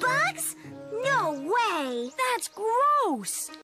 Bugs? No way! That's gross.